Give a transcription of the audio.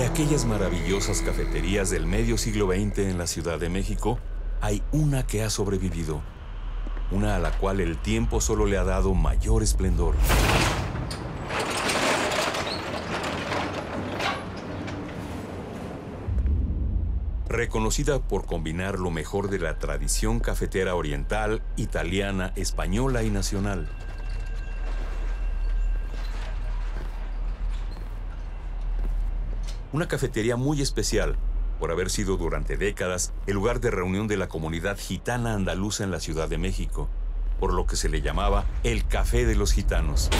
aquellas maravillosas cafeterías del medio siglo XX en la Ciudad de México, hay una que ha sobrevivido. Una a la cual el tiempo solo le ha dado mayor esplendor. Reconocida por combinar lo mejor de la tradición cafetera oriental, italiana, española y nacional. Una cafetería muy especial, por haber sido durante décadas el lugar de reunión de la comunidad gitana andaluza en la Ciudad de México, por lo que se le llamaba el Café de los Gitanos.